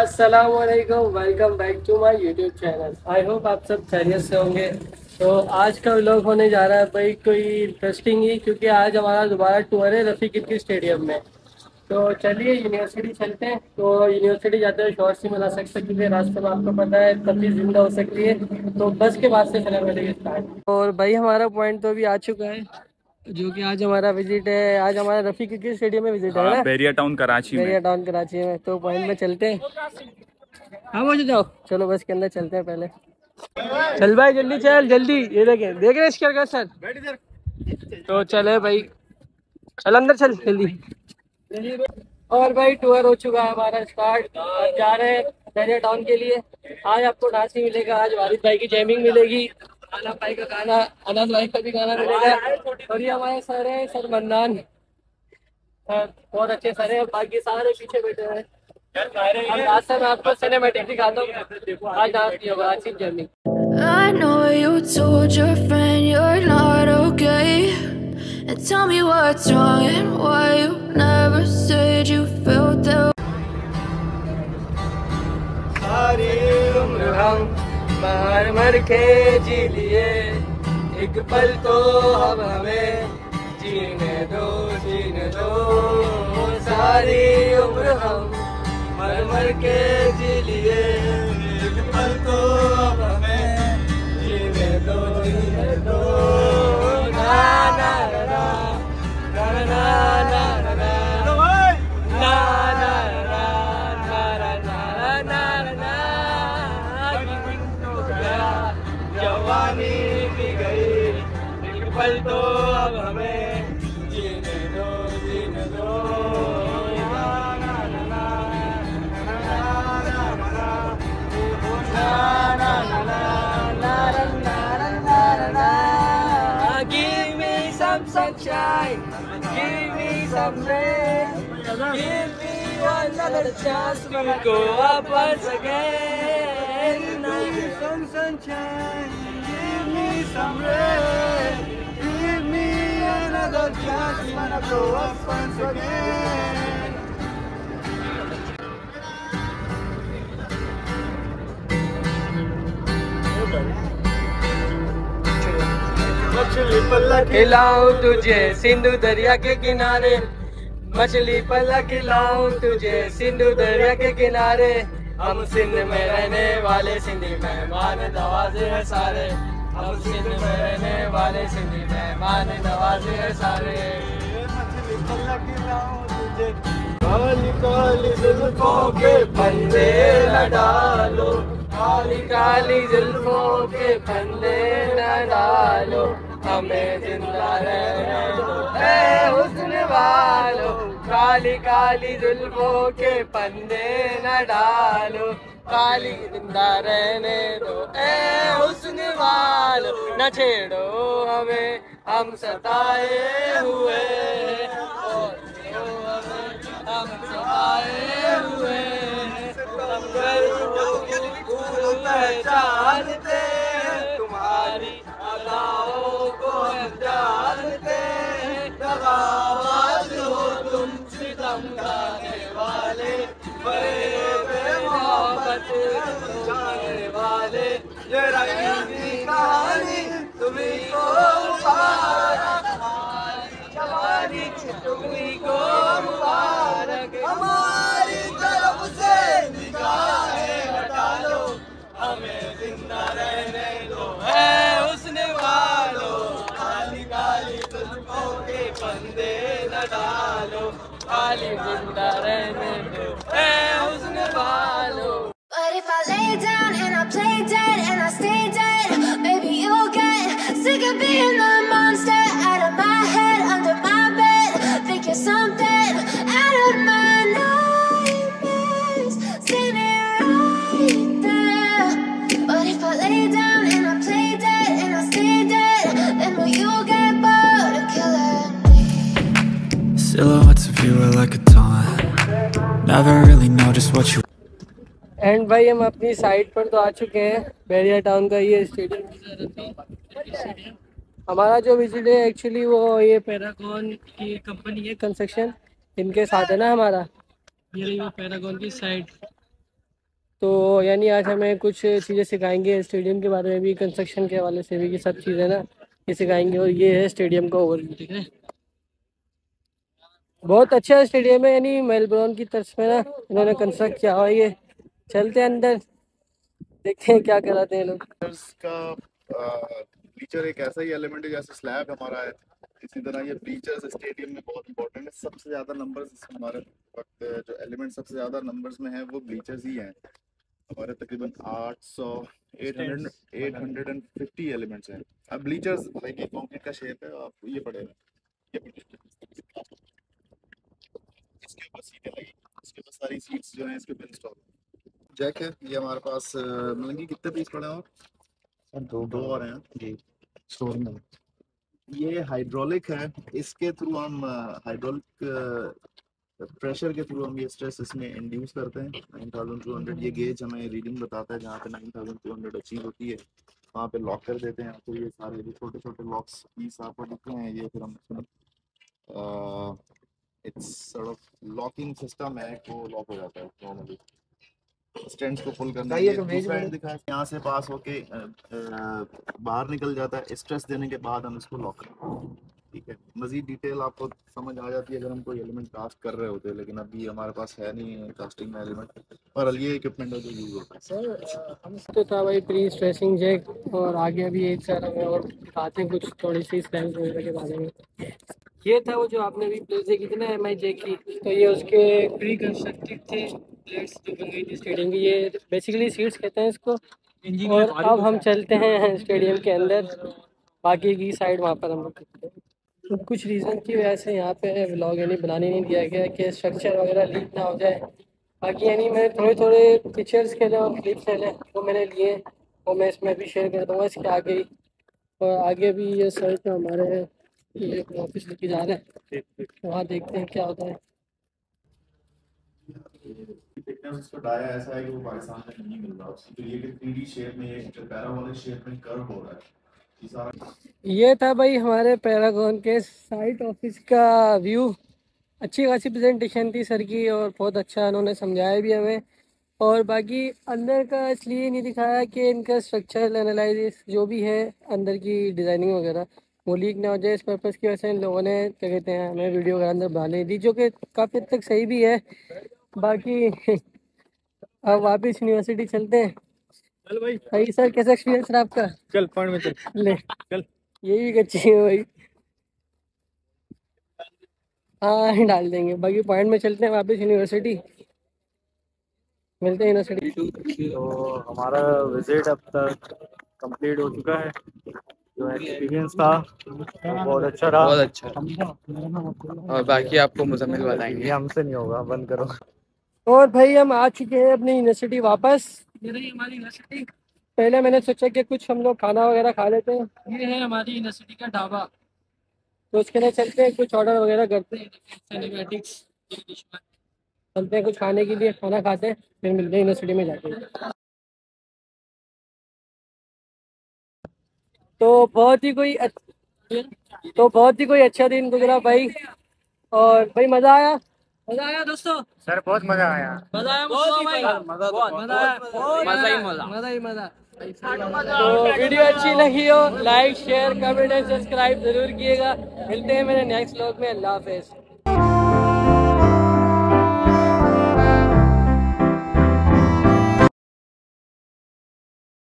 अस्सलाम वालेकुम back to my YouTube channel I hope आप सब खैरियत से होंगे। तो आज का व्लॉग होने जा रहा है भाई कोई इंटरेस्टिंग ही, क्योंकि आज हमारा दोबारा टूर है रफ़ी किरकी स्टेडियम में। तो चलिए यूनिवर्सिटी चलते हैं। तो यूनिवर्सिटी जाते हुए शॉर्ट सी बना सकते क्योंकि रास्ते में आपको पता है तभी ज़िंदा हो सकती है। तो बस के बाद से चला मेरे स्टार्ट और भाई हमारा पॉइंट तो अभी आ चुका है। जो कि आज हमारा विज़िट है आज हमारा रफ़ी क्रिकेट स्टेडियम में विज़िट है हाँ, बेरिया टाउन कराची बेरिया में टाउन कराची में। तो पॉइंट में चलते हैं। हाँ मुझे जाओ। चलो बस के अंदर चलते हैं पहले। चल भाई जल्दी चल जल्दी। ये देखें देख रहे इसके का सर? तो चले भाई। चल अंदर चल जल्दी। और भाई टूर हो चुका है हमारा स्टार्ट जा रहे हैं बेरिया टाउन के लिए। आज आपको डांस नहीं मिलेगा आज वारिद भाई की जैमिंग मिलेगी। आना भाई का गाना अनंत भाई का भी गाना मिलेगा। और ये हमारे सर है सर मन्नान। बहुत अच्छे सर है बाकी सारे पीछे बैठे हैं। अब रास्ते आपको सिनेमेटिक दिखाता हूँ। आज डांस नहीं होगा आज सिर्फ़ jamming I know you told your friend you're not okay. And tell me what's wrong and why you never said you felt that. सारी उम्र हम मर मर के जी लिए। एक पल तो हम हमें जीने दो जीने दो। सारी उम्र हम मर मर के जी लिए। पल तो अब हमें जीने दो जीने दो Give me some sunshine, give me some rain, give me another chance, we'll go up once again. Give me some sunshine. Chance to go up once again. तुझे सिंधु दरिया के किनारे मछली पल्ला खिलाऊं तुझे सिंधु दरिया के किनारे हम सिंध में रहने वाले, सिंधी मेहमान नवाजे हैं सारे हम सिंध में रहने वाले सिंधी मेहमान नवाजे सारे। काली काली जुल्फों के फंदे न डालो काली काली जुल्फों के फंदे न डालो हमें ज़िंदा रहने दो हुस्न वालो। काली काली जुल्फों के फंदे न डालो काली ज़िंदा रहने दो। ए, हुस्न वालो, न छेड़ो हमें, हम सताए हुए। हमें, हम सताए वाले ये रंगी कहानी, तुम्ही को मुबारक। जवानी तुम्ही को मुबारक। हमारी तरफ़ से निगाहें हटा लो, हमें ज़िंदा रहने दो, है उसने वालो। काली काली तुझको के बंदे न डालो, काली Silhouettes of you are like a taunt. Never really know just what you and भाई हम अपनी साइड पर तो आ चुके हैं बैरिया टाउन का ये स्टेडियम हमारा जो विज़िट है एक्चुअली वो ये पैराकॉन की कंपनी है कंस्ट्रक्शन इनके साथ है ना हमारा? ये रही वो पैरागॉन की साइड तो यानी आज हमें कुछ चीज़ें सिखाएँगे स्टेडियम के बारे में भी कंस्ट्रक्शन के हवाले से भी ये सब चीज़ें ना ये सिखाएँगे। और ये है स्टेडियम का ओवरव्यू ठीक है? बहुत अच्छा स्टेडियम है, यानी मेलबोर्न की तरफ़ में ना इन्होंने कंस्ट्रक्ट किया हुआ ये। चलते हैं अंदर, देखते हैं क्या कराते हैं लोग। ब्लीचर एक ऐसा ही एलिमेंट है जैसे स्लैब हमारा है। इसी तरह ये ब्लीचर्स स्टेडियम में बहुत इंपॉर्टेंट है। सबसे ज़्यादा नंबर्स हमारे वक्त, जो एलिमेंट सबसे ज़्यादा नंबर्स में है, वो ब्लीचर्स ही हैं। हमारे तकरीबन 800 800 850 एलिमेंट्स हैं। अब ब्लीचर्स लाइक ये कंक्रीट का शेप है, आप ये पड़ेगा सीटें लगी सारी सीट्स जो हैं इसके जैक है ये हमारे पास मतलब कितने पीस पड़े हैं सर दो दो। और हैं। जी। स्टोर में। ये हाइड्रोलिक है। इसके थ्रू हम हाइड्रोलिक प्रेशर के थ्रू हम ये स्ट्रेस इसमें इंड्यूस करते हैं। 9200 ये गेज हमें रीडिंग बताता है जहाँ पे 9200 अचीव होती है। वहाँ पे लॉक कर देते हैं। तो ये सारे जो छोटे छोटे लॉक्स पीस आपको दिख रहे हैं ये फिर हम इसमें it's sort of locking system है वो लॉक हो जाता है नॉर्मली स्टैंड्स को पुल करना तो दो। end दिखा यहाँ से पास होके बाहर निकल जाता है स्ट्रेस देने के बाद हम इसको लॉक करते हैं। ठीक है? मजीद डिटेल आपको समझ आ जाती है अगर हम कोई एलिमेंट कास्ट कर रहे होते लेकिन अभी हमारे पास है नहीं कास्टिंग में एलिमेंट पर ये इक्विपमेंट है जो यूज़ होता है। सर हम तो था भाई प्री स्ट्रेसिंग जैक और आगे अभी एक सर हमें और दिखाते हैं कुछ थोड़ी सी स्लैंग वगैरह के बारे में। ये था वो जो आपने अभी प्लेस देखी थी ना एम आई जे की तो ये उसके प्री कंस्ट्रक्टेड थे। प्लेट्स जो बन गई थी स्टेडियम की ये बेसिकली सीट्स कहते हैं इसको। और अब हम चलते हैं स्टेडियम के अंदर। बाकी की साइड वहाँ पर हम लोग तो कुछ रीज़न की वजह से यहाँ पे व्लॉग यानी बनाने नहीं दिया गया कि स्ट्रक्चर वगैरह लीक ना हो जाए। बाकी यानी मैंने थोड़े थोड़े पिक्चर्स के लिए और क्लिप्स लें वो मैंने लिए। वो मैं इसमें भी शेयर कर दूँगा इसके आगे ही। और आगे भी ये सर जो हमारे हैं ऑफ़िस लेके जा रहे हैं वहाँ देखते हैं क्या होता है ये कि 3D शेप में ये पैराबोलिक शेप में कर्व रहा ये था भाई हमारे पैरागॉन के साइट ऑफ़िस का व्यू अच्छी खासी प्रेजेंटेशन थी सर की और बहुत अच्छा उन्होंने समझाया भी हमें। और बाकी अंदर का इसलिए नहीं दिखाया कि इनका स्ट्रक्चरल एनालिसिस जो भी है, अंदर की डिज़ाइनिंग वगैरह वो लीक ना हो जाए इस पर्पज़ की वजह से इन लोगों ने क्या कहते हैं हमें वीडियो वगैरह अंदर बनाने दी जो कि काफ़ी हद तक सही भी है। बाकी अब वापस यूनिवर्सिटी चलते हैं। चल भाई। भाई सर कैसा एक्सपीरियंस रहा आपका? चल पॉइंट में चल। ले। चल। ये भी अच्छी है भाई। हाँ डाल देंगे। बाकी पॉइंट में चलते हैं वापस यूनिवर्सिटी मिलते हैं यूनिवर्सिटी तो हमारा विज़िट अब तक कंप्लीट हो चुका है। जो एक्सपीरियंस था बहुत अच्छा रहा। बहुत अच्छा और बाकी आपको मुजम्मिल बताएँगे ये हमसे नहीं होगा बंद करो। और भाई हम आ चुके हैं अपनी यूनिवर्सिटी वापस। ये रही हमारी यूनिवर्सिटी पहले मैंने सोचा कि कुछ हम लोग खाना वगैरह खा लेते हैं। ये है हमारी यूनिवर्सिटी का ढाबा। तो उसके लिए चलते हैं कुछ ऑर्डर वगैरह करते हैं। चलते हैं कुछ खाने के लिए खाना खाते हैं फिर मिलते हैं यूनिवर्सिटी में जाके। तो बहुत ही कोई अच्छा, तो बहुत ही कोई अच्छा दिन गुजरा भाई। और भाई मज़ा आया? मज़ा आया दोस्तों। सर बहुत मज़ा आया। मज़ा आया भाई। मज़ा मज़ा मज़ा ही मज़ा। मज़ा ही मज़ा। तो वीडियो अच्छी लगी हो like share comment and subscribe ज़रूर किएगा। मिलते हैं मेरे नेक्स्ट व्लॉग में। अल्लाह हाफिज।